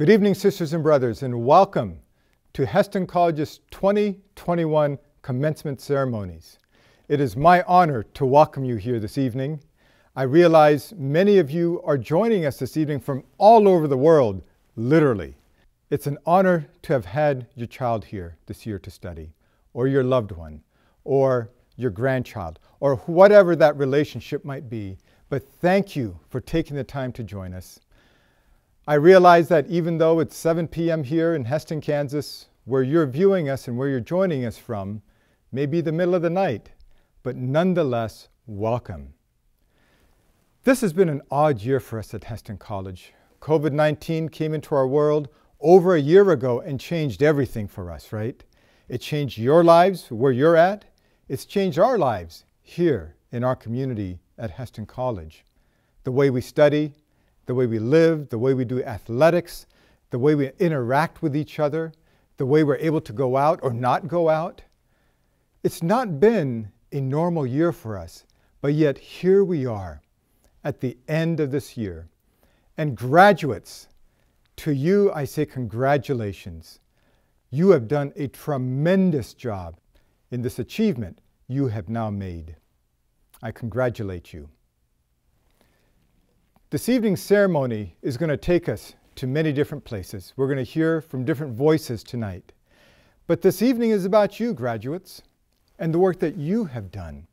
Good evening, sisters and brothers, and welcome to Hesston College's 2021 commencement ceremonies. It is my honor to welcome you here this evening. I realize many of you are joining us this evening from all over the world, literally. It's an honor to have had your child here this year to study, or your loved one, or your grandchild, or whatever that relationship might be. But thank you for taking the time to join us. I realize that even though it's 7 p.m. here in Hesston, Kansas, where you're viewing us and where you're joining us from, may be the middle of the night, but nonetheless, welcome. This has been an odd year for us at Hesston College. COVID 19 came into our world over a year ago and changed everything for us, right? It changed your lives where you're at. It's changed our lives here in our community at Hesston College. The way we study, the way we live, the way we do athletics, the way we interact with each other, the way we're able to go out or not go out. It's not been a normal year for us, but yet here we are at the end of this year. And graduates, to you I say congratulations. You have done a tremendous job in this achievement you have now made. I congratulate you. This evening's ceremony is going to take us to many different places. We're going to hear from different voices tonight. But this evening is about you, graduates, and the work that you have done,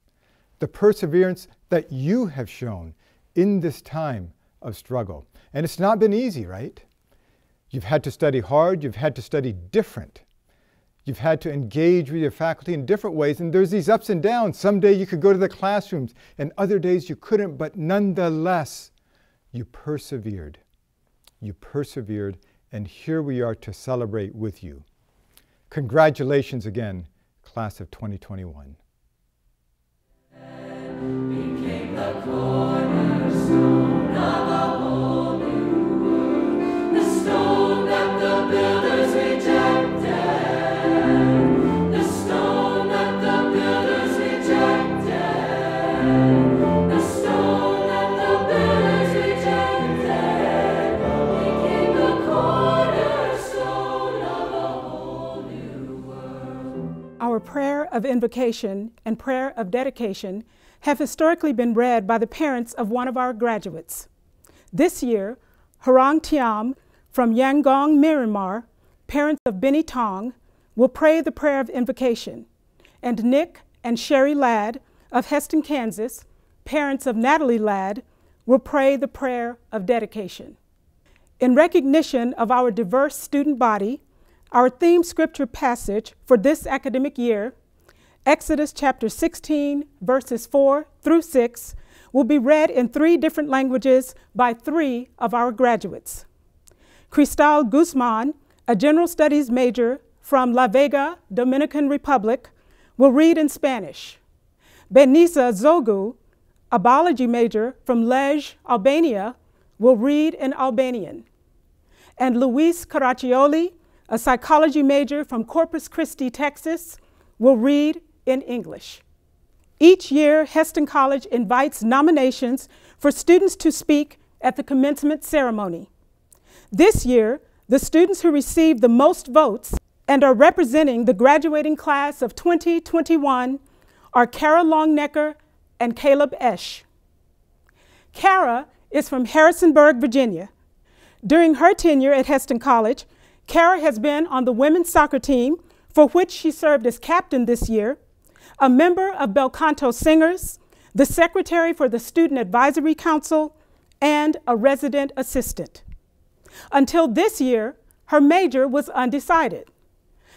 the perseverance that you have shown in this time of struggle. And it's not been easy, right? You've had to study hard, you've had to study different. You've had to engage with your faculty in different ways, and there's these ups and downs. Some day you could go to the classrooms, and other days you couldn't, but nonetheless, you persevered. You persevered, and here we are to celebrate with you. Congratulations again, class of 2021. Our prayer of invocation and prayer of dedication have historically been read by the parents of one of our graduates. This year, Harang Tiam from Yangon, Myanmar, parents of Benny Tong, will pray the prayer of invocation, and Nick and Sherry Ladd of Hesston, Kansas, parents of Natalie Ladd, will pray the prayer of dedication. In recognition of our diverse student body, our theme scripture passage for this academic year, Exodus chapter 16, verses 4 through 6, will be read in three different languages by three of our graduates. Cristal Guzman, a general studies major from La Vega, Dominican Republic, will read in Spanish. Benisa Zogu, a biology major from Lej, Albania, will read in Albanian. And Luis Caraccioli, a psychology major from Corpus Christi, Texas, will read in English. Each year, Hesston College invites nominations for students to speak at the commencement ceremony. This year, the students who received the most votes and are representing the graduating class of 2021 are Kara Longenecker and Caleb Esch. Kara is from Harrisonburg, Virginia. During her tenure at Hesston College, Kara has been on the women's soccer team, for which she served as captain this year, a member of Bel Canto Singers, the secretary for the Student Advisory Council, and a resident assistant. Until this year, her major was undecided.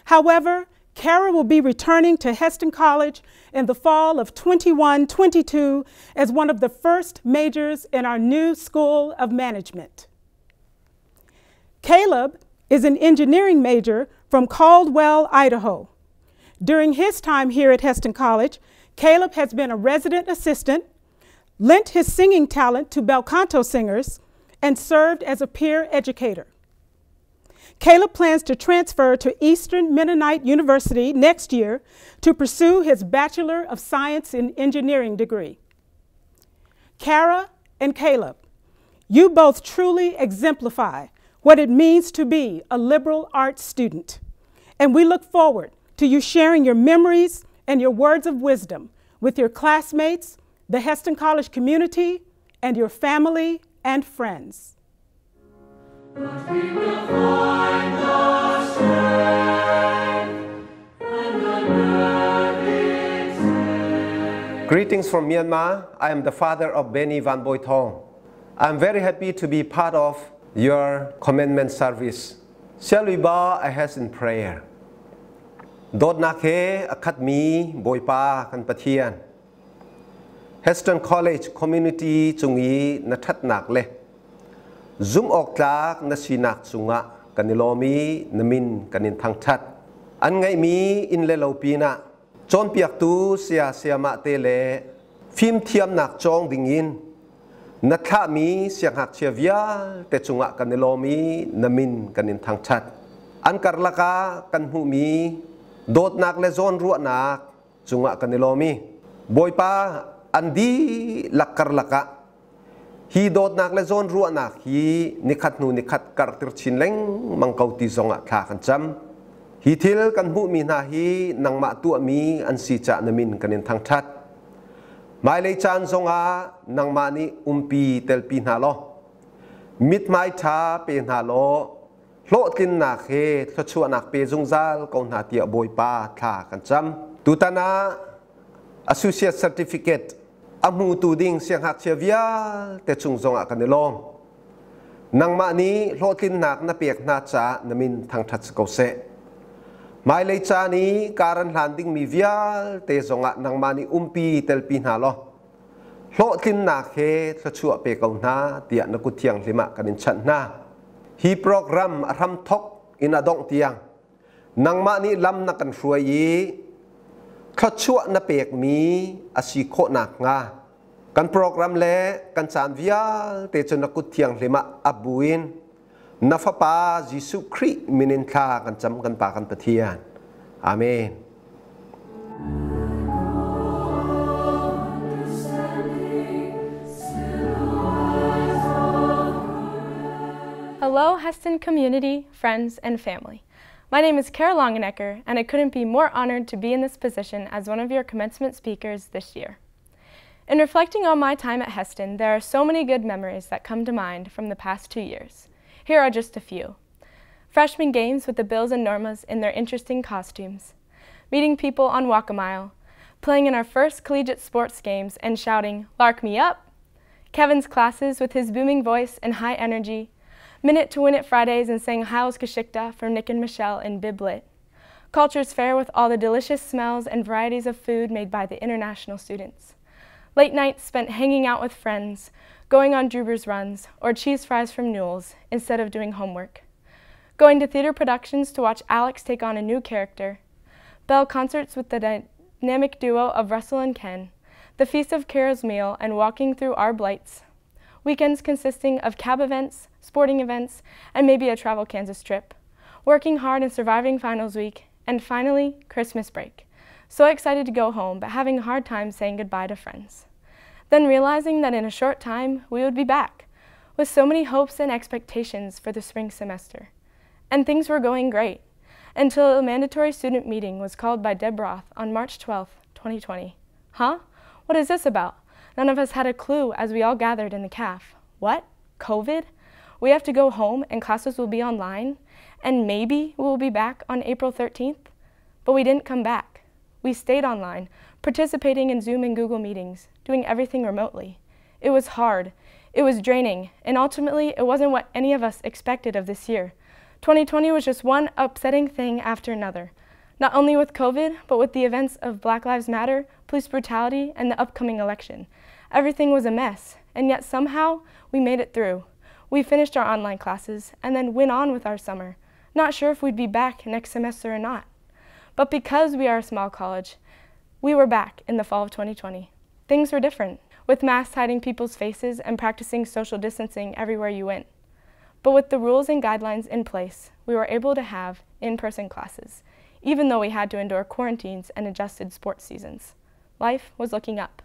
However, Kara will be returning to Hesston College in the fall of 21 22 as one of the first majors in our new School of Management. Caleb is an engineering major from Caldwell, Idaho. During his time here at Hesston College, Caleb has been a resident assistant, lent his singing talent to bel canto singers, and served as a peer educator. Caleb plans to transfer to Eastern Mennonite University next year to pursue his Bachelor of Science in Engineering degree. Kara and Caleb, you both truly exemplify what it means to be a liberal arts student. And we look forward to you sharing your memories and your words of wisdom with your classmates, the Hesston College community, and your family and friends. Greetings from Myanmar. I am the father of Benny Van Boythong. I'm very happy to be part of your commandment service. Shall we bow our heads in prayer? Dot na ke akat mi boy pa kan pathian. Hesston College Community chungi na that nak le. Zoom ok tlak na sinak chunga kanilomi namin kanin thang that. An ngai mi in le lo pina. Chon piak tu sia sia ma te le. Phim thiam nak chong ding in. Na tha mi siang hak chia vial te chunga kanilomi namin kanin thang that. An karlaka kan hu mi dot nak le zon ruak nak chunga kanilomi. Boy pa andi lakkar laka hi dot nak le zon ruak nak hi nikhat nu nikhat kar tir chin leng mangkau ti zonga tha kan cham hi thil kan hu mi na hi nang ma tu mi an si cha namin kanin thang ไม่เลยจันทรงอานังมานีอุมปีเตลปีนาโลมิดไม้ชาเปนาโลโลกินนาเคทชวนักเปจงซาลกอนหาเตียบอยปาทากันจำตุตานา associate certificate อามูตูดิงเสียงหักเชียวียาแต่จุงจงอากันในลมนังมานี้โลกินนักนาเปียกนาจานมินทางทัศกเซ โคนักงากันโปรแกรมเล่กันสามวิยาเตจนักุเทียงเลมาอับบุินนัฟปาจิสุคริมินินทากันจำกันป jisu minin kan cham kan pa kan pathian amen Hello, Hesston community, friends, and family. My name is Kara Longenecker, and I couldn't be more honored to be in this position as one of your commencement speakers this year. In reflecting on my time at Hesston, there are so many good memories that come to mind from the past two years. Here are just a few. Freshman games with the Bills and Normas in their interesting costumes, meeting people on Walk a Mile, playing in our first collegiate sports games and shouting, Lark me up! Kevin's classes with his booming voice and high energy, Minute to Win It Fridays and sang Heilsgeschichte from Nick and Michelle in Biblit. Cultures Fair with all the delicious smells and varieties of food made by the international students. Late nights spent hanging out with friends, going on Druber's runs, or cheese fries from Newell's instead of doing homework. Going to theater productions to watch Alex take on a new character. Bell concerts with the dynamic duo of Russell and Ken. The Feast of Carol's Meal and walking through our blights. Weekends consisting of cab events, sporting events, and maybe a travel Kansas trip. Working hard and surviving finals week, and finally, Christmas break. So excited to go home, but having a hard time saying goodbye to friends. Then realizing that in a short time, we would be back, with so many hopes and expectations for the spring semester. And things were going great, until a mandatory student meeting was called by Deb Roth on March 12, 2020. Huh? What is this about? None of us had a clue as we all gathered in the CAF. What? COVID? We have to go home and classes will be online, and maybe we will be back on April 13th? But we didn't come back. We stayed online, participating in Zoom and Google meetings, doing everything remotely. It was hard, it was draining, and ultimately it wasn't what any of us expected of this year. 2020 was just one upsetting thing after another, not only with COVID, but with the events of Black Lives Matter, police brutality, and the upcoming election. Everything was a mess, and yet somehow we made it through. We finished our online classes and then went on with our summer, not sure if we'd be back next semester or not. But because we are a small college, we were back in the fall of 2020. Things were different, with masks hiding people's faces and practicing social distancing everywhere you went. But with the rules and guidelines in place, we were able to have in-person classes, even though we had to endure quarantines and adjusted sports seasons. Life was looking up.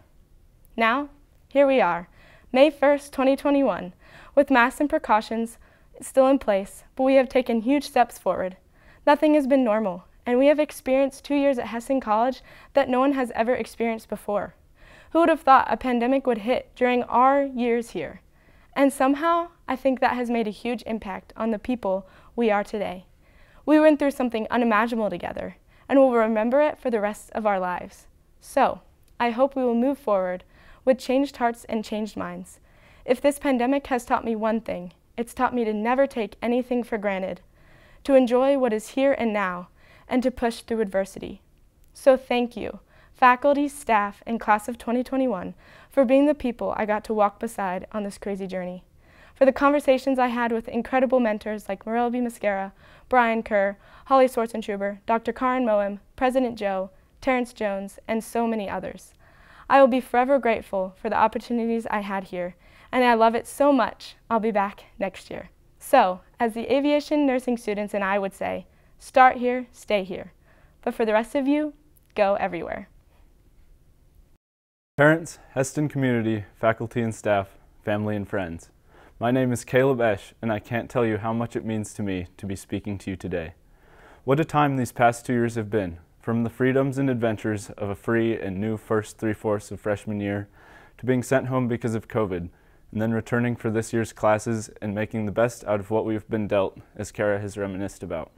Now, here we are, May 1st, 2021, with masks and precautions still in place, but we have taken huge steps forward. Nothing has been normal, and we have experienced two years at Hesston College that no one has ever experienced before. Who would have thought a pandemic would hit during our years here? And somehow, I think that has made a huge impact on the people we are today. We went through something unimaginable together, and will remember it for the rest of our lives. So, I hope we will move forward with changed hearts and changed minds. If this pandemic has taught me one thing, it's taught me to never take anything for granted, to enjoy what is here and now, and to push through adversity. So thank you, faculty, staff, and class of 2021, for being the people I got to walk beside on this crazy journey. For the conversations I had with incredible mentors like Morel B. Mascara, Brian Kerr, Holly Swartzentruber, Dr. Karen Moem, President Joe, Terrence Jones, and so many others. I will be forever grateful for the opportunities I had here, and I love it so much, I'll be back next year. So, as the aviation nursing students and I would say, start here, stay here. But for the rest of you, go everywhere. Parents, Hesston community, faculty and staff, family and friends. My name is Caleb Esch, and I can't tell you how much it means to me to be speaking to you today. What a time these past two years have been, from the freedoms and adventures of a free and new first three-fourths of freshman year, to being sent home because of COVID, and then returning for this year's classes and making the best out of what we've been dealt, as Kara has reminisced about.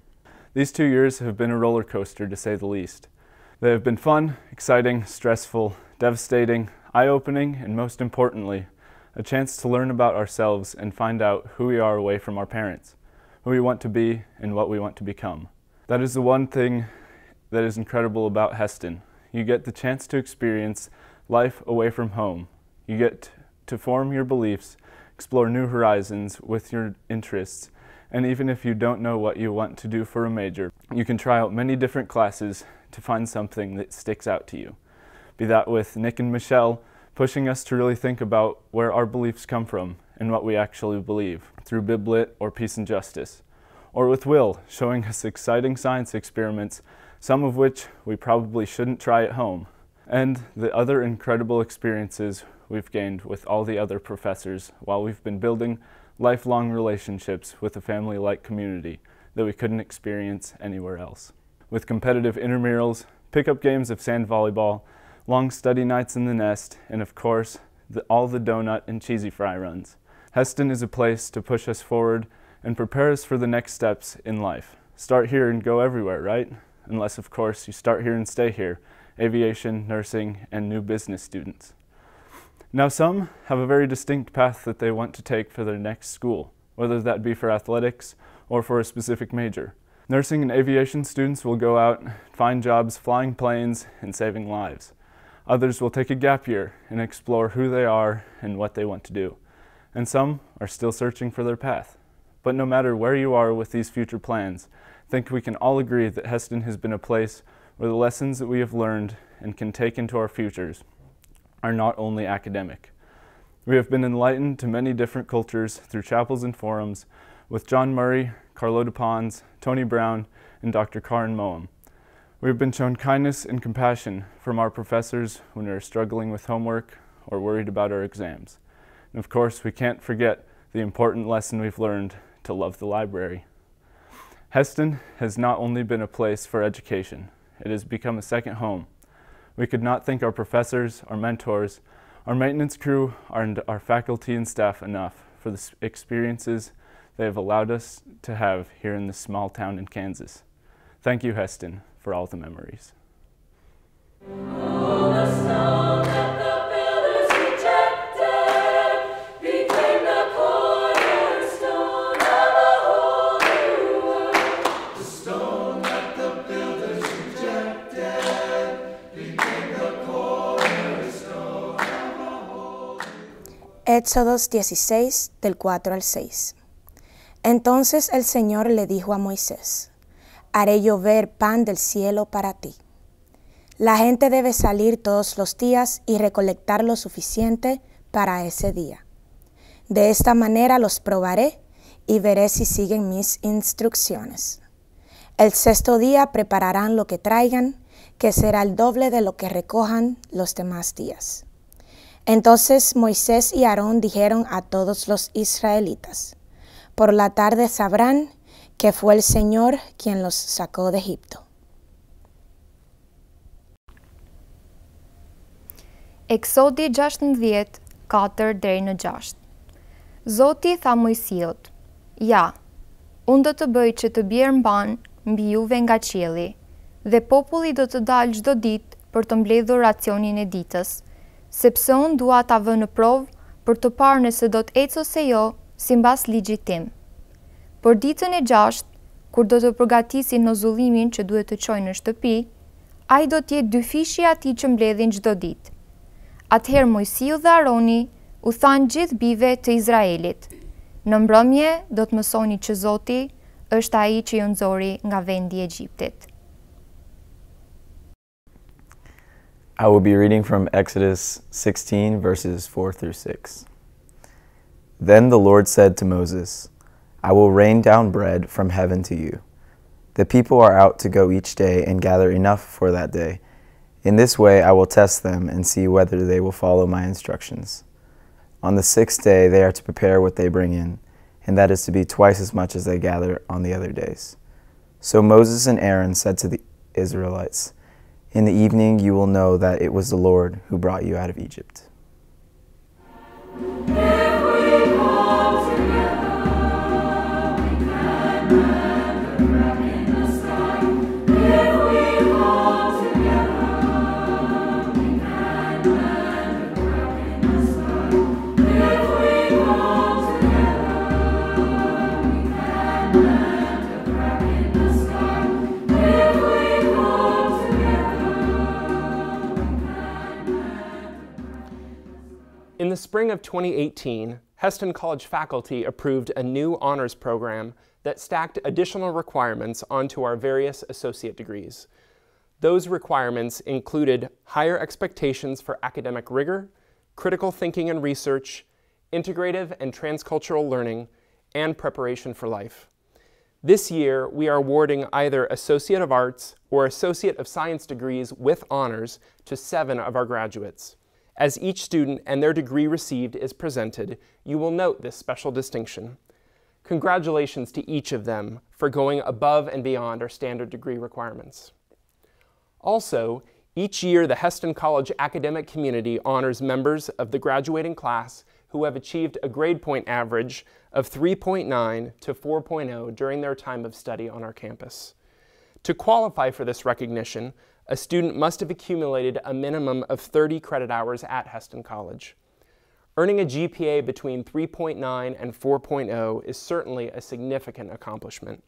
These two years have been a roller coaster, to say the least. They have been fun, exciting, stressful, devastating, eye-opening, and most importantly, a chance to learn about ourselves and find out who we are away from our parents, who we want to be, and what we want to become. That is the one thing that is incredible about Hesston. You get the chance to experience life away from home. You get to form your beliefs, explore new horizons with your interests, and even if you don't know what you want to do for a major, you can try out many different classes to find something that sticks out to you. Be that with Nick and Michelle pushing us to really think about where our beliefs come from and what we actually believe through Biblit or Peace and Justice. Or with Will showing us exciting science experiments, some of which we probably shouldn't try at home, and the other incredible experiences we've gained with all the other professors while we've been building lifelong relationships with a family-like community that we couldn't experience anywhere else. With competitive intramurals, pickup games of sand volleyball, long study nights in the nest, and of course, the, all the donut and cheesy fry runs. Hesston is a place to push us forward and prepare us for the next steps in life. Start here and go everywhere, right? Unless, of course, you start here and stay here, aviation, nursing, and new business students. Now some have a very distinct path that they want to take for their next school, whether that be for athletics or for a specific major. Nursing and aviation students will go out, find jobs flying planes and saving lives. Others will take a gap year and explore who they are and what they want to do. And some are still searching for their path. But no matter where you are with these future plans, I think we can all agree that Hesston has been a place where the lessons that we have learned and can take into our futures are not only academic. We have been enlightened to many different cultures through chapels and forums with John Murray, Carlota Pons, Tony Brown, and Dr. Karen Moem. We have been shown kindness and compassion from our professors when we are struggling with homework or worried about our exams. And of course, we can't forget the important lesson we've learned to love the library. Hesston has not only been a place for education, it has become a second home we could not thank our professors, our mentors, our maintenance crew, and our faculty and staff enough for the experiences they have allowed us to have here in this small town in Kansas. Thank you, Hesston, for all the memories. Éxodos 16 del 4 al 6. Entonces el Señor le dijo a Moisés, haré llover pan del cielo para ti. La gente debe salir todos los días y recolectar lo suficiente para ese día. De esta manera los probaré y veré si siguen mis instrucciones. El sexto día prepararán lo que traigan, que será el doble de lo que recojan los demás días. Entonces Moisés y Aarón dijeron a todos los israelitas, por la tarde sabrán que fue el Señor quien los sacó de Egipto. Eksodi 16, 4 deri në 6 Zoti tha Mojsiut, ja, unë do të bëj që të bjerë mban mbi juve nga qieli, dhe populli do të dalë gjdo dit për të mbledhur racionin e ditës, sepse unë dua ta vë në provë për të parë nëse do të ecë ose jo, si mbas ligjit tim. Për ditën e gjasht, kur do të përgatisi në zullimin që duhet të qojnë në shtëpi, a i do tjetë dy fishi ati që mbledhin gjdo ditë. Atëherë Mojsiu dhe Aroni u thanë gjithë bive të Izraelit. Në mbrëmje do të mësoni që Zoti është ai që ju nxori nga vendi i Egjiptit. I will be reading from Exodus 16 verses 4 through 6. Then the Lord said to Moses, I will rain down bread from heaven to you. The people are out to go each day and gather enough for that day. In this way I will test them and see whether they will follow my instructions. On the sixth day they are to prepare what they bring in, and that is to be twice as much as they gather on the other days. So Moses and Aaron said to the Israelites, In the evening you will know that it was the Lord who brought you out of Egypt. The spring of 2018, Hesston College faculty approved a new honors program that stacked additional requirements onto our various associate degrees. Those requirements included higher expectations for academic rigor, critical thinking and research, integrative and transcultural learning, and preparation for life. This year, we are awarding either Associate of Arts or Associate of Science degrees with honors to seven of our graduates. As each student and their degree received is presented, you will note this special distinction. Congratulations to each of them for going above and beyond our standard degree requirements. Also, each year the Hesston College academic community honors members of the graduating class who have achieved a grade point average of 3.9 to 4.0 during their time of study on our campus. To qualify for this recognition, a student must have accumulated a minimum of 30 credit hours at Hesston College. Earning a GPA between 3.9 and 4.0 is certainly a significant accomplishment.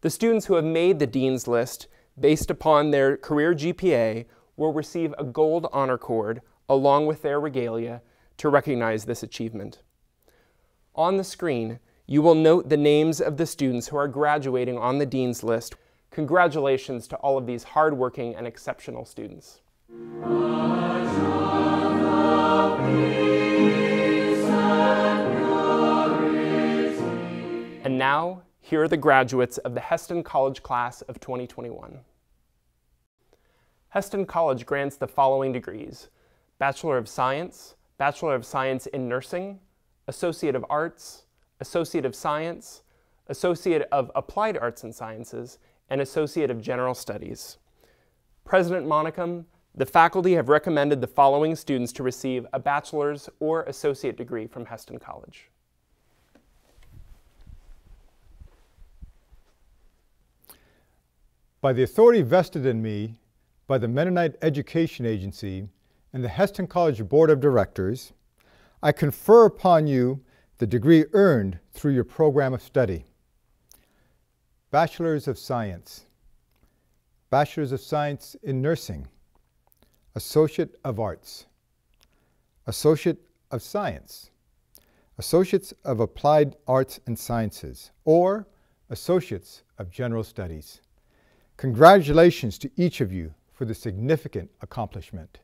The students who have made the Dean's List based upon their career GPA will receive a gold honor cord along with their regalia to recognize this achievement. On the screen, you will note the names of the students who are graduating on the Dean's List Congratulations to all of these hardworking and exceptional students. And now, here are the graduates of the Hesston College class of 2021. Hesston College grants the following degrees Bachelor of Science, Bachelor of Science in Nursing, Associate of Arts, Associate of Science, Associate of Applied Arts and Sciences, and Associate of General Studies. President Manickam, the faculty have recommended the following students to receive a bachelor's or associate degree from Hesston College. By the authority vested in me by the Mennonite Education Agency and the Hesston College Board of Directors, I confer upon you the degree earned through your program of study. Bachelor's of Science, Bachelor's of Science in Nursing, Associate of Arts, Associate of Science, Associates of Applied Arts and Sciences, or Associates of General Studies. Congratulations to each of you for the significant accomplishment.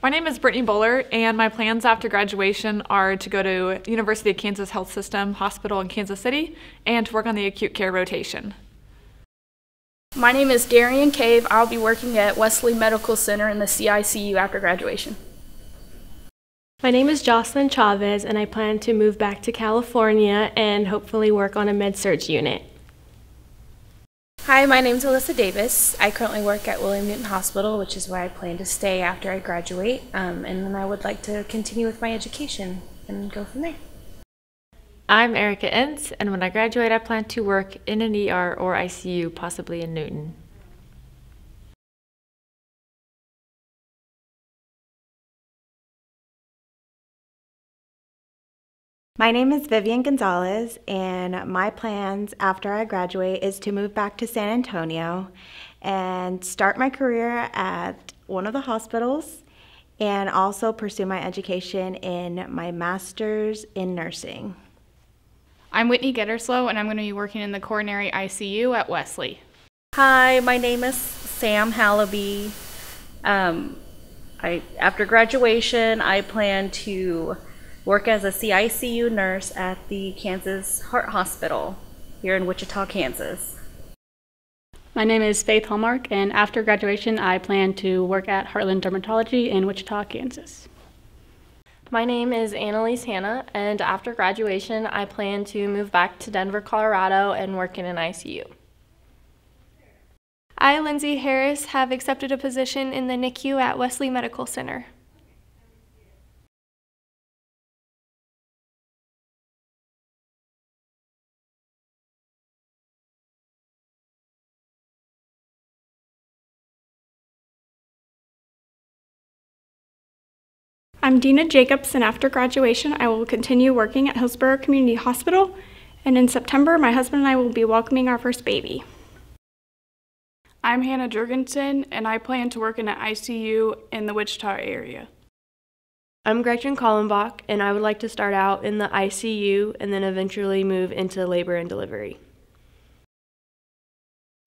My name is Brittany Buller, and my plans after graduation are to go to University of Kansas Health System Hospital in Kansas City and to work on the acute care rotation. My name is Darian Cave. I'll be working at Wesley Medical Center in the CICU after graduation. My name is Jocelyn Chavez, and I plan to move back to California and hopefully work on a med-surg unit. Hi, my name is Alyssa Davis. I currently work at William Newton Hospital, which is where I plan to stay after I graduate, um, and then I would like to continue with my education and go from there. I'm Erica Entz, and when I graduate, I plan to work in an ER or ICU, possibly in Newton. My name is Vivian Gonzalez, and my plans after I graduate is to move back to San Antonio and start my career at one of the hospitals and also pursue my education in my master's in nursing. I'm Whitney Getterslow, and I'm going to be working in the coronary ICU at Wesley. Hi, my name is Sam Hallaby. Um, I, after graduation, I plan to work as a CICU nurse at the Kansas Heart Hospital here in Wichita, Kansas. My name is Faith Hallmark, and after graduation, I plan to work at Heartland Dermatology in Wichita, Kansas. My name is Annalise Hanna, and after graduation, I plan to move back to Denver, Colorado and work in an ICU. I, Lindsay Harris, have accepted a position in the NICU at Wesley Medical Center. I'm Dina Jacobs, and after graduation, I will continue working at Hillsboro Community Hospital. And in September, my husband and I will be welcoming our first baby. I'm Hannah Jurgensen, and I plan to work in an ICU in the Wichita area. I'm Gretchen Kallenbach, and I would like to start out in the ICU and then eventually move into labor and delivery.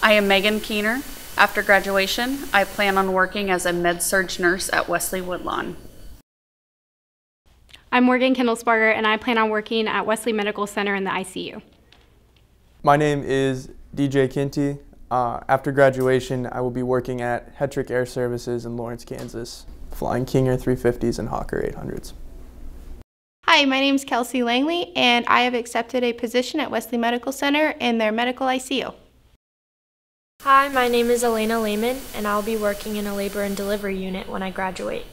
I am Megan Keener. After graduation, I plan on working as a med-surg nurse at Wesley Woodlawn. I'm Morgan Kindlesbarger, and I plan on working at Wesley Medical Center in the ICU. My name is DJ Kinty. Uh, after graduation, I will be working at Hetrick Air Services in Lawrence, Kansas, flying King Air 350s and Hawker 800s. Hi, my name is Kelsey Langley, and I have accepted a position at Wesley Medical Center in their medical ICU. Hi, my name is Elena Lehman, and I'll be working in a labor and delivery unit when I graduate.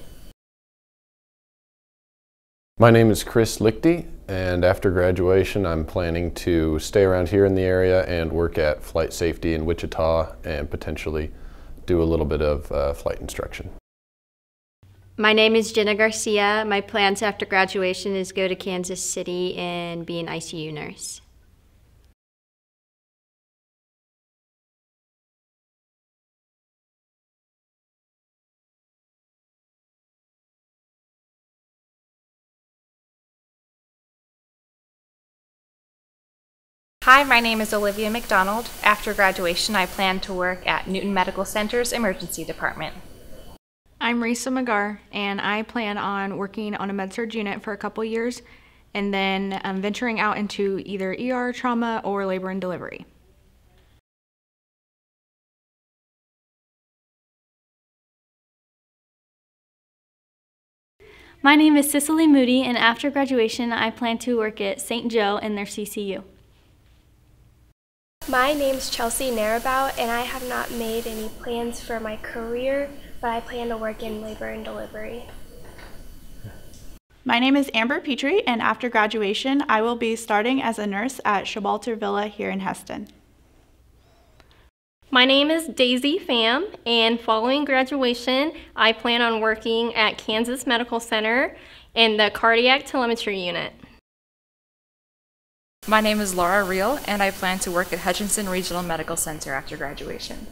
My name is Chris Lichty, and after graduation, I'm planning to stay around here in the area and work at flight safety in Wichita and potentially do a little bit of uh, flight instruction. My name is Jenna Garcia. My plans after graduation is go to Kansas City and be an ICU nurse. Hi, my name is Olivia McDonald. After graduation, I plan to work at Newton Medical Center's Emergency Department. I'm Risa McGar, and I plan on working on a med-surg unit for a couple years and then um, venturing out into either ER trauma or labor and delivery. My name is Cicely Moody, and after graduation, I plan to work at St. Joe in their CCU. My name's Chelsea Narabout, and I have not made any plans for my career, but I plan to work in labor and delivery. My name is Amber Petrie, and after graduation, I will be starting as a nurse at Schowalter Villa here in Hesston. My name is Daisy Pham, and following graduation, I plan on working at Kansas Medical Center in the cardiac telemetry unit. My name is Laura Reel, and I plan to work at Hutchinson Regional Medical Center after graduation.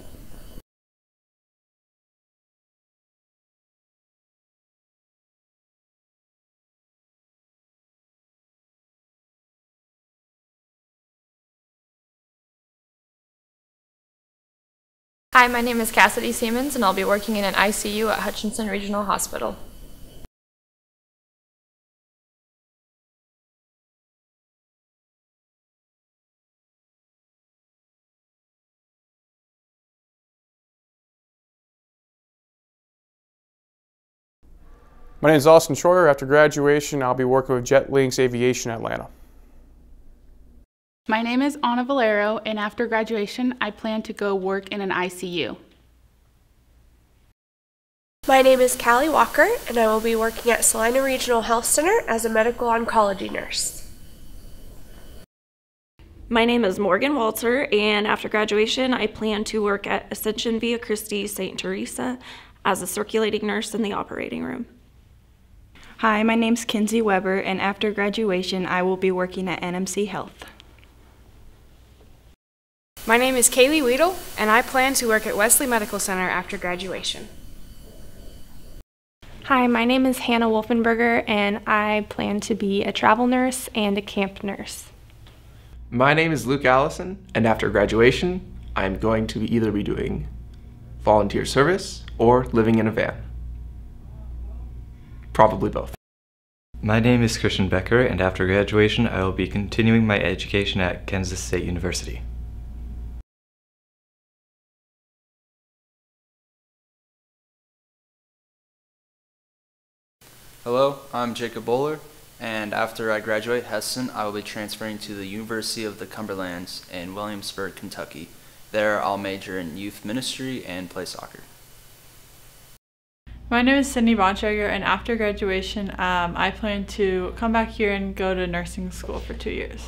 Hi, my name is Cassidy Siemens, and I'll be working in an ICU at Hutchinson Regional Hospital. My name is Austin Schroyer. After graduation, I'll be working with JetLinks Aviation Atlanta. My name is Anna Valero, and after graduation, I plan to go work in an ICU. My name is Callie Walker, and I will be working at Salina Regional Health Center as a medical oncology nurse. My name is Morgan Walter, and after graduation, I plan to work at Ascension Via Christi St. Teresa as a circulating nurse in the operating room. Hi, my name's Kinsey Weber, and after graduation, I will be working at NMC Health. My name is Kaylee Weedle, and I plan to work at Wesley Medical Center after graduation. Hi, my name is Hannah Wolfenberger, and I plan to be a travel nurse and a camp nurse. My name is Luke Allison, and after graduation, I'm going to be either be doing volunteer service or living in a van. Probably both. My name is Christian Becker, and after graduation, I will be continuing my education at Kansas State University. Hello, I'm Jacob Bowler, and after I graduate Hesston, I will be transferring to the University of the Cumberlands in Williamsburg, Kentucky. There, I'll major in youth ministry and play soccer. My name is Cindy Bontrager, and after graduation, um, I plan to come back here and go to nursing school for two years.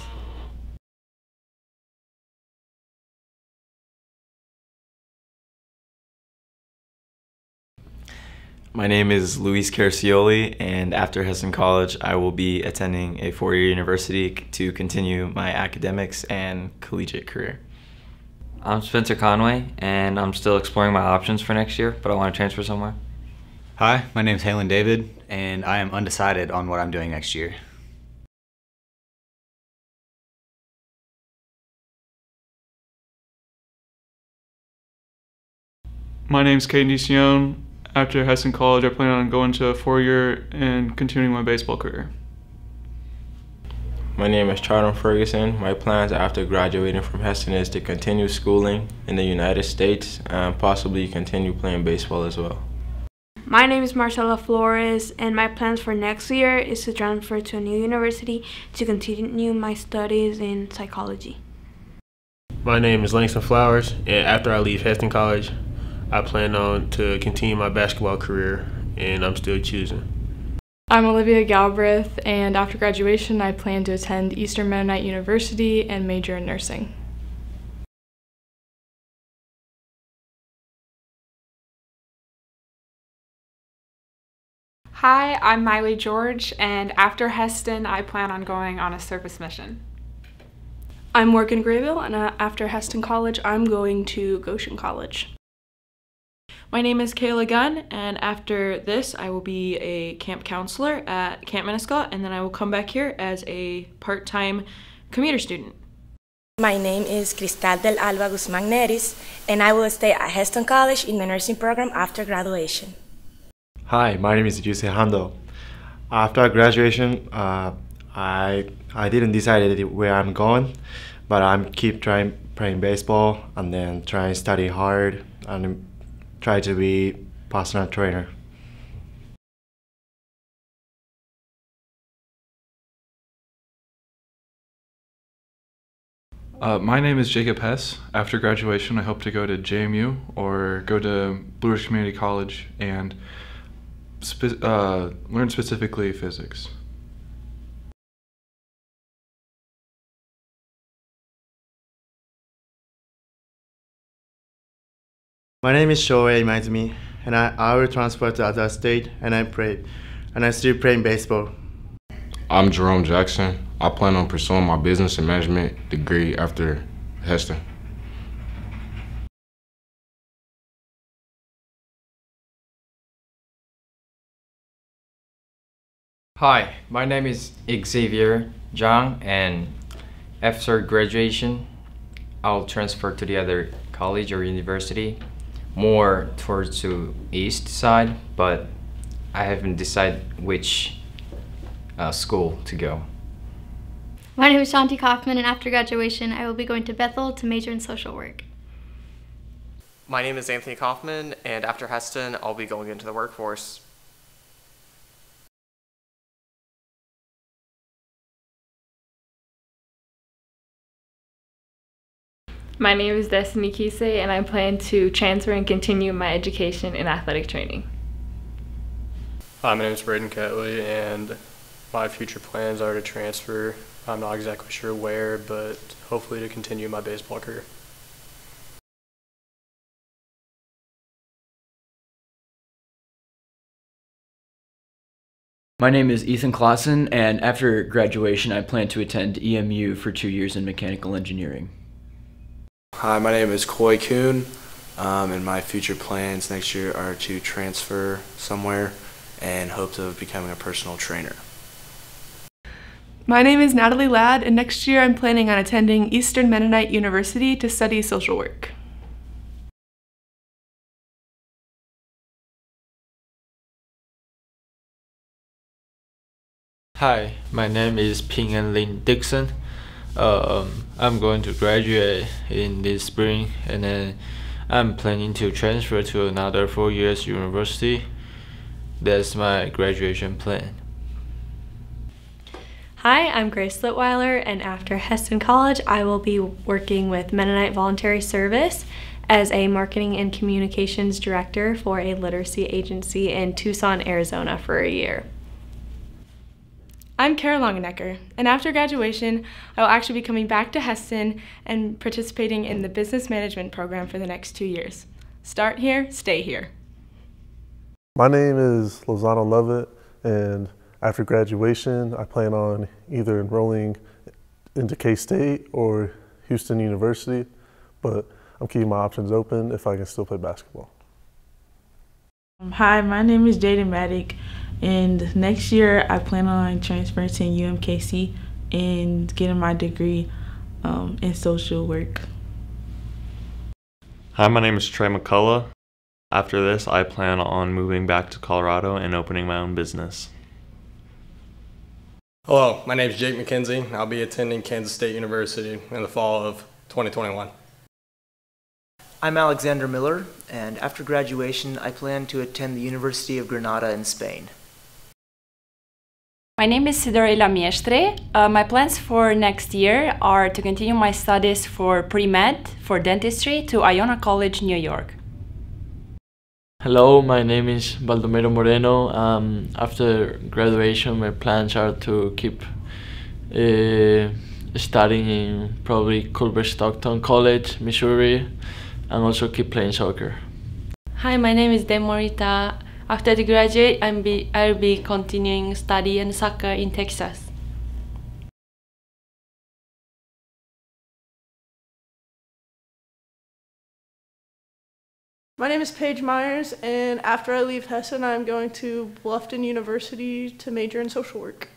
My name is Luis Carcioli, and after Hesston College, I will be attending a four year university to continue my academics and collegiate career. I'm Spencer Conway, and I'm still exploring my options for next year, but I want to transfer somewhere. Hi, my name is Halen David, and I am undecided on what I'm doing next year. My name is Caden DeCione. After Hesston College, I plan on going to a four-year and continuing my baseball career. My name is Charlton Ferguson. My plans after graduating from Hesston is to continue schooling in the United States and possibly continue playing baseball as well. My name is Marcela Flores, and my plans for next year is to transfer to a new university to continue my studies in psychology. My name is Langston Flowers, and after I leave Hesston College, I plan on to continue my basketball career, and I'm still choosing. I'm Olivia Galbraith, and after graduation, I plan to attend Eastern Mennonite University and major in nursing. Hi, I'm Miley George, and after Hesston, I plan on going on a service mission. I'm Morgan Graybill, and uh, after Hesston College, I'm going to Goshen College. My name is Kayla Gunn, and after this, I will be a camp counselor at Camp Mennoscah, and then I will come back here as a part time commuter student. My name is Cristal del Alba Guzman Neris, and I will stay at Hesston College in the nursing program after graduation. Hi, my name is Yuse Hando. After graduation, uh, I I didn't decide where I'm going, but I'm keep trying playing baseball and then trying study hard and try to be personal trainer. Uh, my name is Jacob Hess. After graduation, I hope to go to JMU or go to Blue Ridge Community College and spe- uh, learn specifically physics. My name is Shohei Maizumi, and I, I will transfer to other state, and I play, and I still playing baseball. I'm Jerome Jackson. I plan on pursuing my business and management degree after Hesston. Hi, my name is Xavier Zhang, and after graduation, I'll transfer to the other college or university, more towards the east side, but I haven't decided which uh, school to go. My name is Shanti Kaufman, and after graduation, I will be going to Bethel to major in social work. My name is Anthony Kaufman, and after Hesston, I'll be going into the workforce. My name is Destiny Kise, and I plan to transfer and continue my education in athletic training. Hi, my name is Braden Catley, and my future plans are to transfer. I'm not exactly sure where, but hopefully to continue my baseball career. My name is Ethan Clausen, and after graduation, I plan to attend EMU for two years in mechanical engineering. Hi, my name is Coy Kuhn, um, and my future plans next year are to transfer somewhere and hopes of becoming a personal trainer. My name is Natalie Ladd, and next year I'm planning on attending Eastern Mennonite University to study social work. Hi, my name is Ping and Lin Dixon. Um, I'm going to graduate in this spring and then I'm planning to transfer to another four years university. That's my graduation plan. Hi, I'm Grace Litweiler, and after Hesston College, I will be working with Mennonite Voluntary Service as a marketing and communications director for a literacy agency in Tucson, Arizona for a year. I'm Kara Longenecker, and after graduation, I will actually be coming back to Hesston and participating in the business management program for the next two years. Start here, stay here. My name is Lozano Lovett, and after graduation, I plan on either enrolling into K-State or Houston University, but I'm keeping my options open if I can still play basketball. Hi, my name is Jaden Maddock. And next year, I plan on transferring to UMKC and getting my degree um, in social work. Hi, my name is Trey McCullough. After this, I plan on moving back to Colorado and opening my own business. Hello, my name is Jake McKenzie. I'll be attending Kansas State University in the fall of 2021. I'm Alexander Miller, and after graduation, I plan to attend the University of Granada in Spain. My name is Sidorela Miestre. Uh, my plans for next year are to continue my studies for pre-med for dentistry to Iona College, New York. Hello, my name is Baldomero Moreno. Um, after graduation, my plans are to keep uh, studying in probably Culver Stockton College, Missouri, and also keep playing soccer. Hi, my name is Demorita after the graduate, I'm be, I'll be continuing study and soccer in Texas. My name is Paige Myers, and after I leave Hesston, I'm going to Bluffton University to major in social work.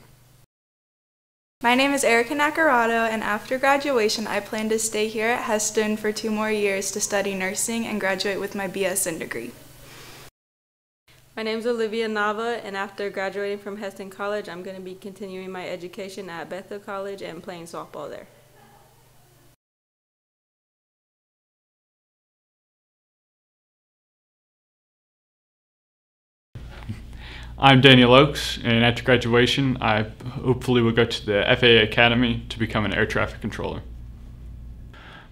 My name is Erica Nacarado, and after graduation, I plan to stay here at Hesston for two more years to study nursing and graduate with my BSN degree. My name is Olivia Nava, and after graduating from Hesston College, I'm going to be continuing my education at Bethel College and playing softball there. I'm Daniel Oakes, and after graduation, I hopefully will go to the FAA Academy to become an air traffic controller.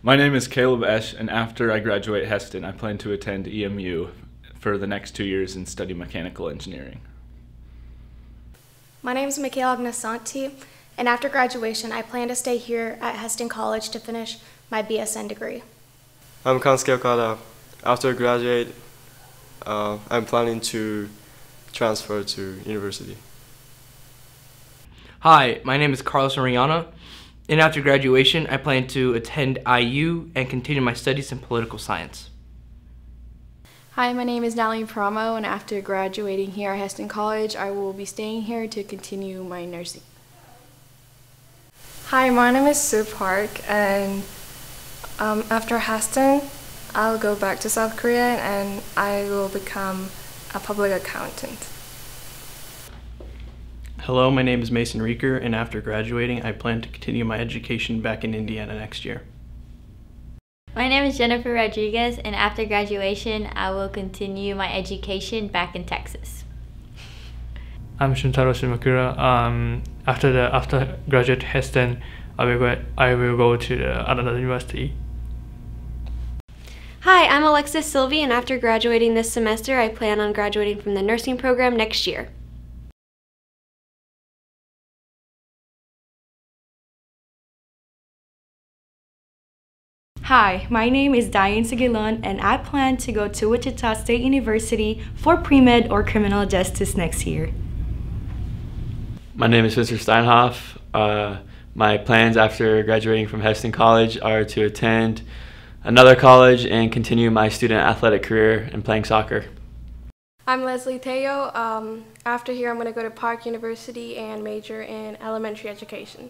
My name is Caleb Esch, and after I graduate Hesston, I plan to attend EMU for the next two years and study mechanical engineering. My name is Michaela Agnasanti, and after graduation, I plan to stay here at Hesston College to finish my BSN degree. I'm Kansuke Okada. After I graduate, uh, I'm planning to transfer to university. Hi, my name is Carlos Oriana, and after graduation, I plan to attend IU and continue my studies in political science. Hi, my name is Natalie Promo, and after graduating here at Hesston College, I will be staying here to continue my nursing. Hi, my name is Sue Park, and um, after Hesston, I'll go back to South Korea and I will become a public accountant. Hello, my name is Mason Reeker, and after graduating, I plan to continue my education back in Indiana next year. My name is Jennifer Rodriguez, and after graduation, I will continue my education back in Texas. I'm Shuntaro Shimakura. Um, after the after graduate Hesston, I will go, I will go to the another university. Hi, I'm Alexis Sylvie, and after graduating this semester, I plan on graduating from the nursing program next year. Hi, my name is Diane Sigilon, and I plan to go to Wichita State University for pre-med or criminal justice next year. My name is Mr. Steinhoff. Uh, my plans after graduating from Hesston College are to attend another college and continue my student athletic career in playing soccer. I'm Leslie Teo. Um, after here, I'm going to go to Park University and major in elementary education.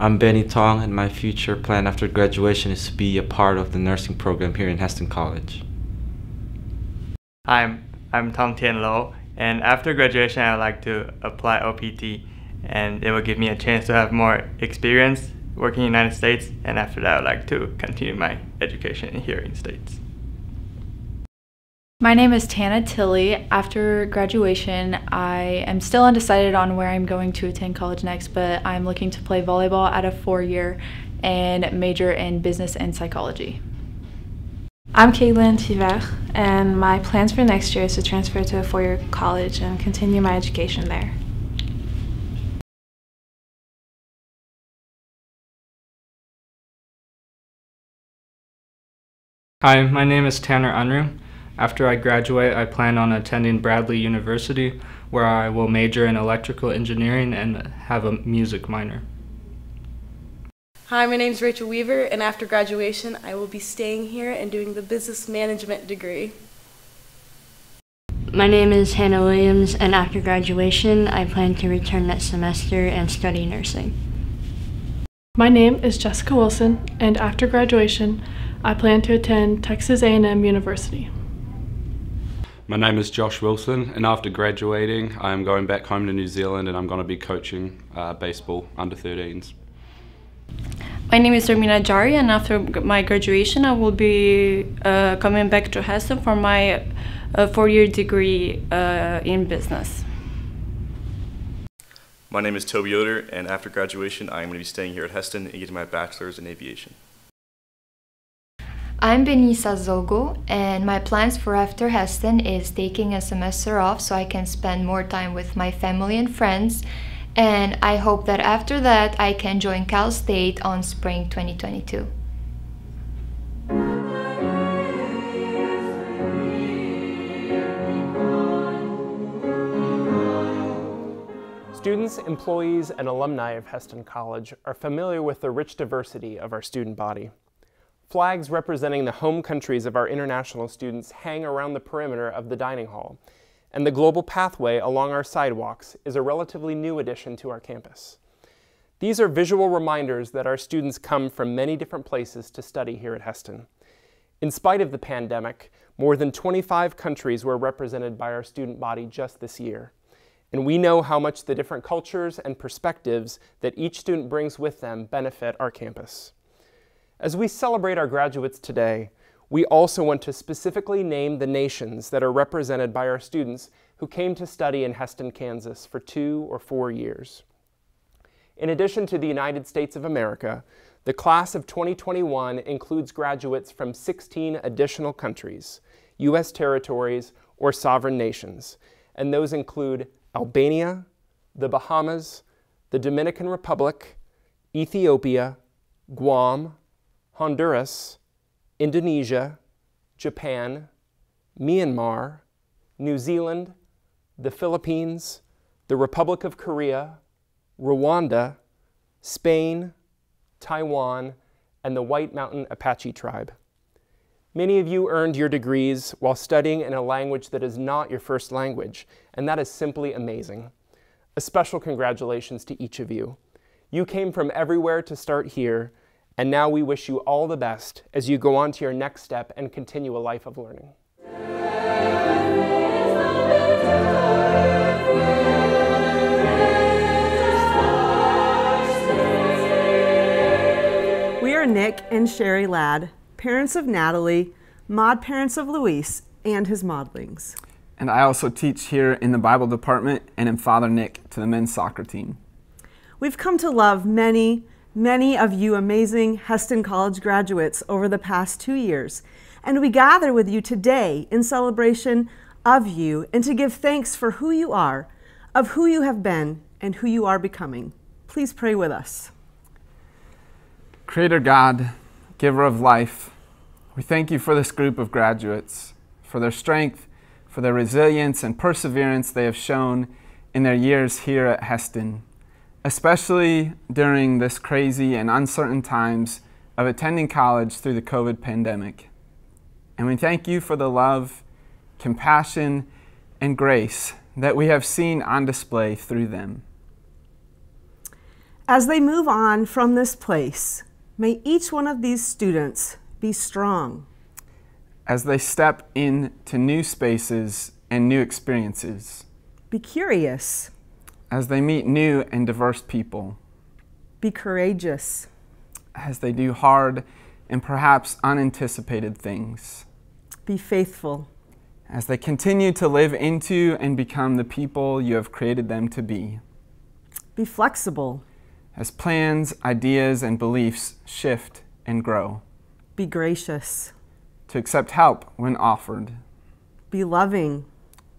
I'm Benny Tong, and my future plan after graduation is to be a part of the nursing program here in Hesston College. I'm I'm Tong Tian Lo, and after graduation, I'd like to apply OPT, and it will give me a chance to have more experience working in the United States, and after that, I'd like to continue my education here in the States. My name is Tana Tilley. After graduation, I am still undecided on where I'm going to attend college next, but I'm looking to play volleyball at a four year and major in business and psychology. I'm Caitlin Tiver, and my plans for next year is to transfer to a four year college and continue my education there. Hi, my name is Tanner Unruh. After I graduate, I plan on attending Bradley University, where I will major in electrical engineering and have a music minor. Hi, my name is Rachel Weaver, and after graduation, I will be staying here and doing the business management degree. My name is Hannah Williams, and after graduation, I plan to return next semester and study nursing. My name is Jessica Wilson, and after graduation, I plan to attend Texas A&M University. My name is Josh Wilson, and after graduating, I am going back home to New Zealand and I'm going to be coaching uh, baseball under 13s. My name is Romina Jari, and after my graduation, I will be uh, coming back to Hesston for my uh, four year degree uh, in business. My name is Toby Yoder, and after graduation, I am going to be staying here at Hesston and getting my bachelor's in aviation. I'm Benissa Zogo, and my plans for after Hesston is taking a semester off so I can spend more time with my family and friends. And I hope that after that I can join Cal State on spring 2022. Students, employees, and alumni of Hesston College are familiar with the rich diversity of our student body. Flags representing the home countries of our international students hang around the perimeter of the dining hall, and the global pathway along our sidewalks is a relatively new addition to our campus. These are visual reminders that our students come from many different places to study here at Hesston. In spite of the pandemic, more than 25 countries were represented by our student body just this year. And we know how much the different cultures and perspectives that each student brings with them benefit our campus. As we celebrate our graduates today, we also want to specifically name the nations that are represented by our students who came to study in Hesston, Kansas for two or four years. In addition to the United States of America, the class of 2021 includes graduates from 16 additional countries, U.S. territories, or sovereign nations, and those include Albania, the Bahamas, the Dominican Republic, Ethiopia, Guam, Honduras, Indonesia, Japan, Myanmar, New Zealand, the Philippines, the Republic of Korea, Rwanda, Spain, Taiwan, and the White Mountain Apache tribe. Many of you earned your degrees while studying in a language that is not your first language, and that is simply amazing. A special congratulations to each of you. You came from everywhere to start here, and now we wish you all the best as you go on to your next step and continue a life of learning. We are Nick and Sherry Ladd, parents of Natalie, mod parents of Luis, and his modlings. And I also teach here in the Bible department and am Father Nick to the men's soccer team. We've come to love many, many of you amazing Hesston College graduates over the past two years, and we gather with you today in celebration of you and to give thanks for who you are, of who you have been, and who you are becoming. Please pray with us. Creator God, giver of life, we thank you for this group of graduates, for their strength, for their resilience and perseverance they have shown in their years here at Hesston, especially during this crazy and uncertain times of attending college through the COVID pandemic. And we thank you for the love, compassion, and grace that we have seen on display through them. As they move on from this place, may each one of these students be strong. As they step into new spaces and new experiences, be curious. As they meet new and diverse people, be courageous. As they do hard and perhaps unanticipated things, be faithful. As they continue to live into and become the people you have created them to be, be flexible as plans, ideas, and beliefs shift and grow. Be gracious. To accept help when offered. Be loving.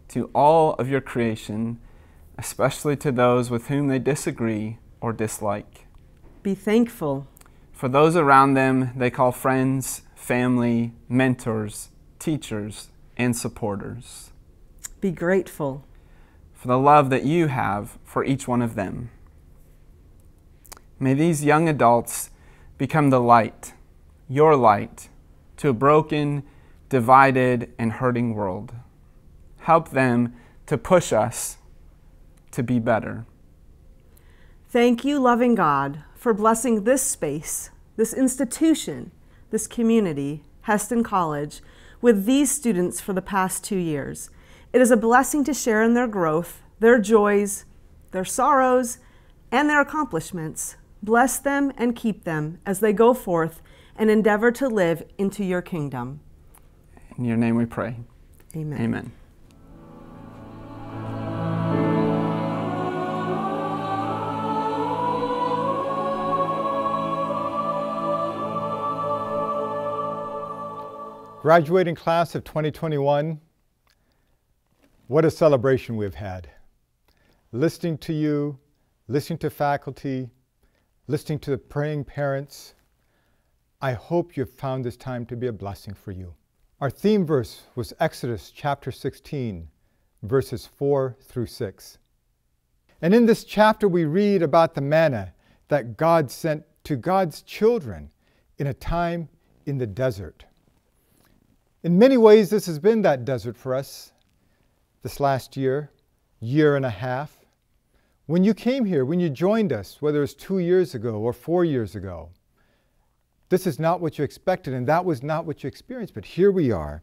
To all of your creation, especially to those with whom they disagree or dislike. Be thankful. For those around them they call friends, family, mentors, teachers, and supporters. Be grateful. For the love that you have for each one of them. May these young adults become the light, your light, to a broken, divided, and hurting world. Help them to push us to be better. Thank you, loving God, for blessing this space, this institution, this community, Hesston College, with these students for the past two years. It is a blessing to share in their growth, their joys, their sorrows, and their accomplishments. Bless them and keep them as they go forth and endeavor to live into your kingdom. In your name we pray. Amen. Amen. Graduating class of 2021, what a celebration we've had. Listening to you, listening to faculty, listening to the praying parents. I hope you've found this time to be a blessing for you. Our theme verse was Exodus chapter 16, verses 4 through 6. And in this chapter, we read about the manna that God sent to God's children in a time in the desert. In many ways, this has been that desert for us this last year, year and a half. When you came here, when you joined us, whether it's two years ago or four years ago, this is not what you expected, and that was not what you experienced, but here we are.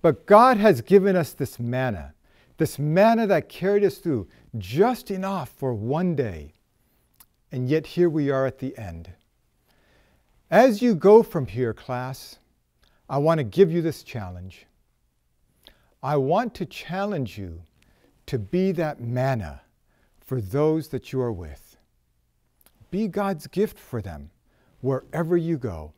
But God has given us this manna, this manna that carried us through just enough for one day. And yet here we are at the end. As you go from here, class, I want to give you this challenge. I want to challenge you to be that manna for those that you are with. Be God's gift for them wherever you go.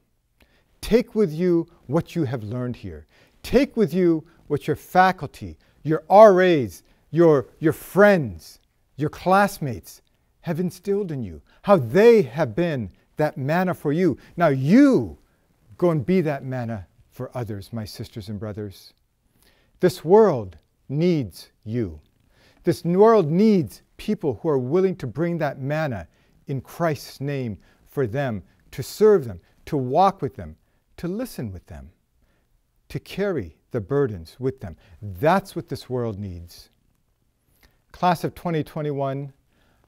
Take with you what you have learned here. Take with you what your faculty, your RAs, your, your friends, your classmates have instilled in you, how they have been that manna for you. Now you go and be that manna for others, my sisters and brothers. This world needs you. This world needs people who are willing to bring that manna in Christ's name for them, to serve them, to walk with them, to listen with them, to carry the burdens with them. That's what this world needs. Class of 2021,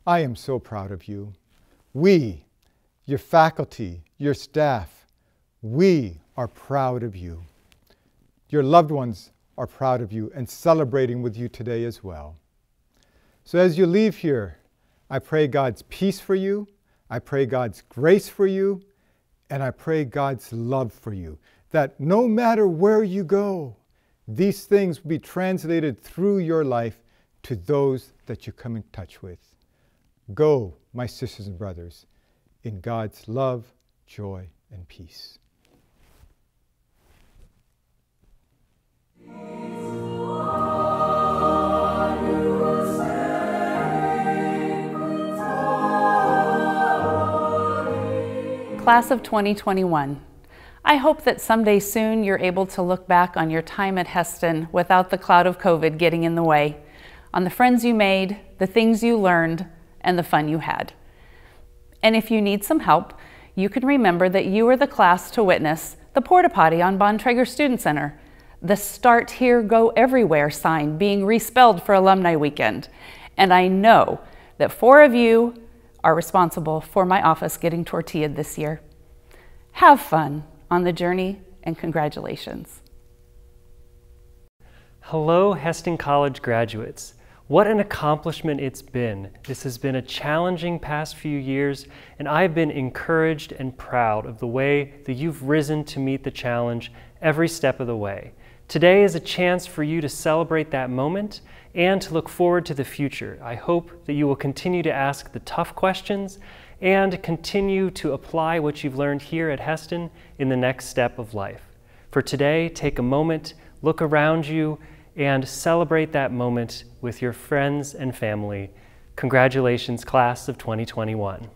I am so proud of you. We, your faculty, your staff, we are proud of you. Your loved ones are proud of you and celebrating with you today as well. So as you leave here, I pray God's peace for you, I pray God's grace for you, and I pray God's love for you. That no matter where you go, these things will be translated through your life to those that you come in touch with. Go, my sisters and brothers, in God's love, joy, and peace. Class of 2021. I hope that someday soon you're able to look back on your time at Hesston without the cloud of COVID getting in the way, on the friends you made, the things you learned, and the fun you had. And if you need some help, you can remember that you were the class to witness the porta potty on Bontrager Student Center, the Start Here, Go Everywhere sign being respelled for Alumni Weekend. And I know that four of you are responsible for my office getting tortillaed this year. Have fun on the journey and congratulations. Hello, Hesston College graduates. What an accomplishment it's been. This has been a challenging past few years, and I've been encouraged and proud of the way that you've risen to meet the challenge every step of the way. Today is a chance for you to celebrate that moment and to look forward to the future. I hope that you will continue to ask the tough questions and continue to apply what you've learned here at Hesston in the next step of life. For today, take a moment, look around you, and celebrate that moment with your friends and family. Congratulations, class of 2021.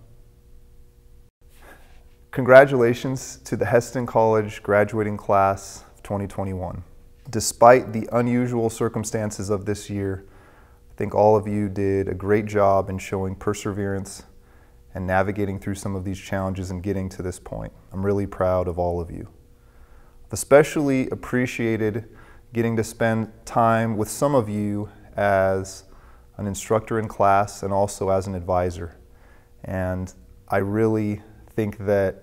Congratulations to the Hesston College graduating class of 2021 despite the unusual circumstances of this year, I think all of you did a great job in showing perseverance and navigating through some of these challenges and getting to this point. I'm really proud of all of you. I've especially appreciated getting to spend time with some of you as an instructor in class and also as an advisor. And I really think that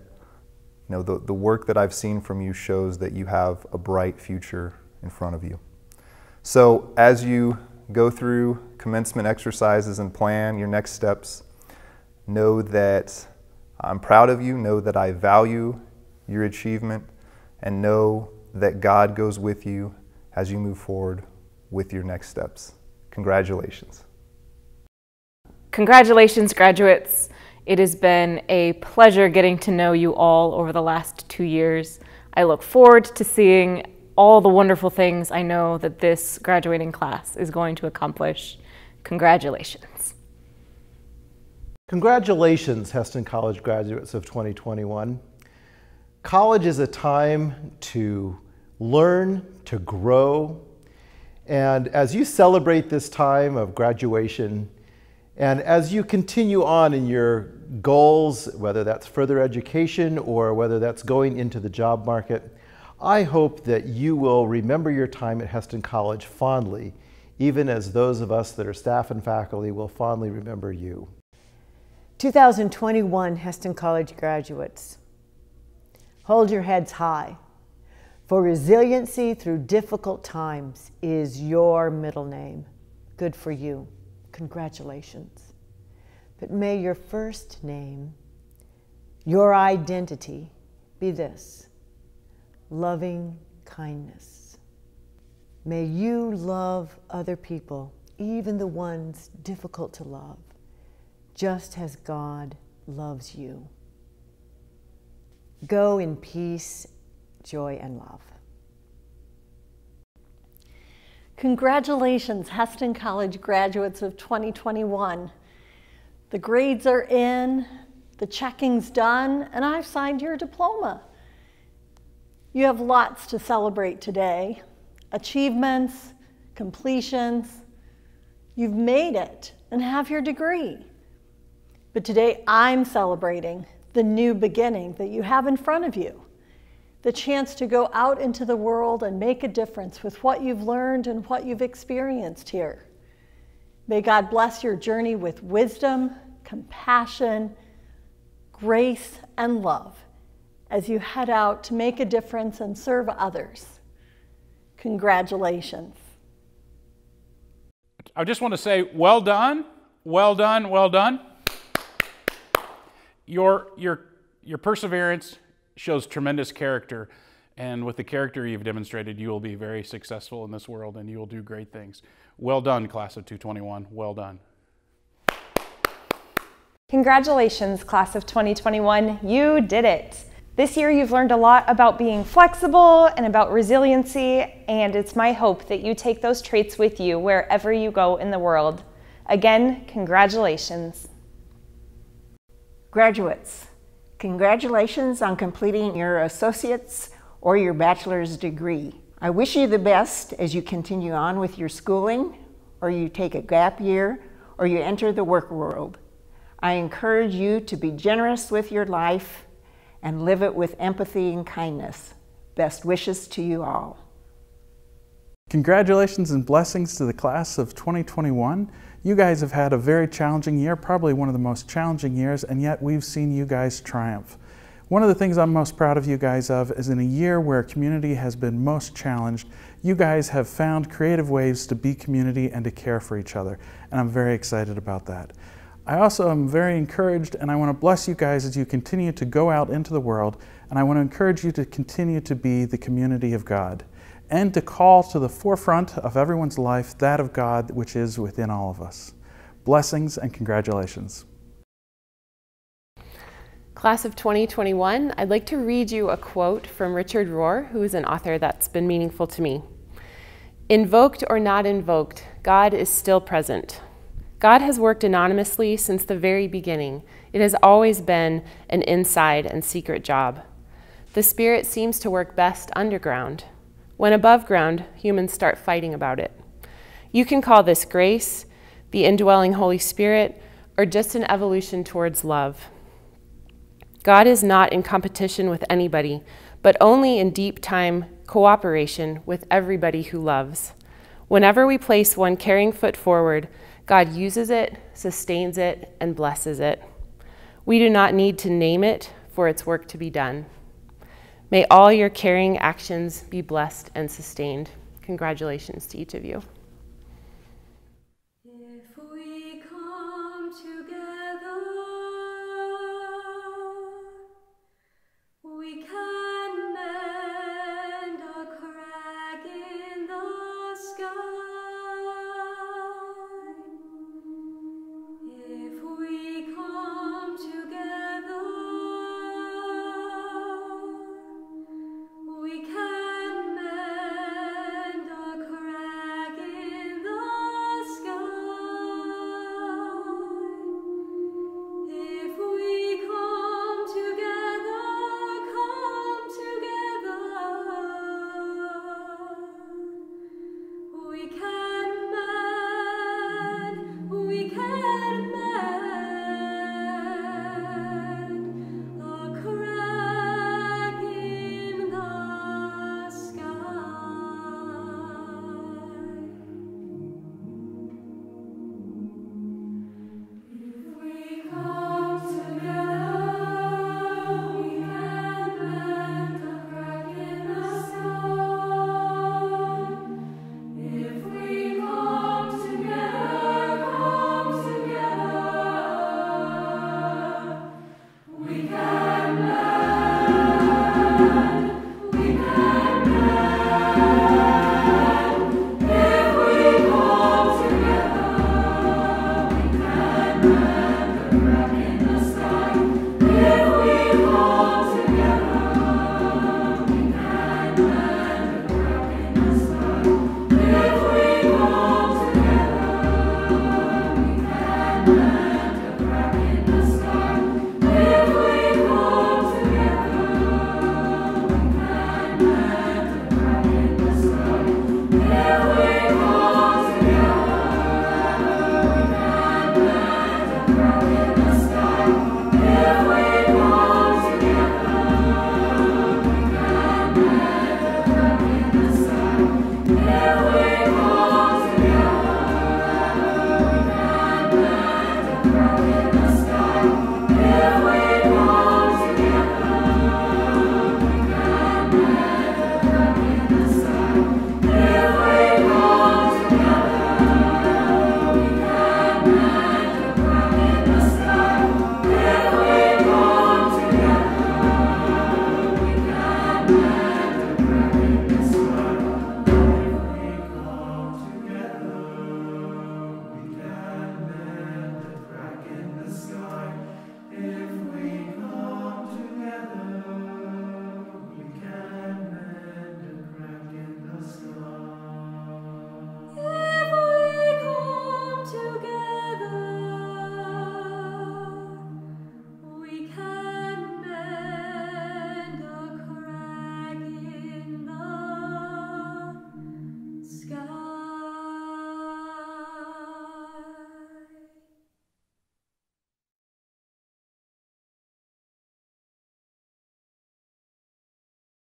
you know, the, the work that I've seen from you shows that you have a bright future in front of you. So as you go through commencement exercises and plan your next steps, know that I'm proud of you, know that I value your achievement, and know that God goes with you as you move forward with your next steps. Congratulations. Congratulations, graduates. It has been a pleasure getting to know you all over the last two years. I look forward to seeing all the wonderful things I know that this graduating class is going to accomplish. Congratulations. Congratulations, Hesston College graduates of 2021. College is a time to learn, to grow, and as you celebrate this time of graduation, and as you continue on in your goals, whether that's further education or whether that's going into the job market, I hope that you will remember your time at Hesston College fondly, even as those of us that are staff and faculty will fondly remember you. 2021 Hesston College graduates, hold your heads high, for resiliency through difficult times is your middle name. Good for you. Congratulations. But may your first name, your identity, be this loving kindness. May you love other people, even the ones difficult to love, just as God loves you. Go in peace, joy, and love. Congratulations, Hesston College graduates of 2021. The grades are in, the checking's done, and I've signed your diploma. You have lots to celebrate today achievements, completions. You've made it and have your degree. But today I'm celebrating the new beginning that you have in front of you the chance to go out into the world and make a difference with what you've learned and what you've experienced here. May God bless your journey with wisdom, compassion, grace, and love as you head out to make a difference and serve others. Congratulations. I just want to say, well done, well done, well done. Your, your, your perseverance shows tremendous character, and with the character you've demonstrated, you will be very successful in this world and you will do great things. Well done, class of 221. Well done. Congratulations, class of 2021. You did it. This year you've learned a lot about being flexible and about resiliency, and it's my hope that you take those traits with you wherever you go in the world. Again, congratulations. Graduates, congratulations on completing your associate's or your bachelor's degree. I wish you the best as you continue on with your schooling, or you take a gap year, or you enter the work world. I encourage you to be generous with your life and live it with empathy and kindness. Best wishes to you all. Congratulations and blessings to the class of 2021. You guys have had a very challenging year, probably one of the most challenging years, and yet we've seen you guys triumph. One of the things I'm most proud of you guys of is in a year where community has been most challenged, you guys have found creative ways to be community and to care for each other, and I'm very excited about that. I also am very encouraged and I want to bless you guys as you continue to go out into the world and I want to encourage you to continue to be the community of God and to call to the forefront of everyone's life that of God which is within all of us. Blessings and congratulations. Class of 2021, I'd like to read you a quote from Richard Rohr, who is an author that's been meaningful to me. Invoked or not invoked, God is still present. God has worked anonymously since the very beginning. It has always been an inside and secret job. The Spirit seems to work best underground. When above ground, humans start fighting about it. You can call this grace, the indwelling Holy Spirit, or just an evolution towards love. God is not in competition with anybody, but only in deep time cooperation with everybody who loves. Whenever we place one caring foot forward, God uses it, sustains it, and blesses it. We do not need to name it for its work to be done. May all your caring actions be blessed and sustained. Congratulations to each of you.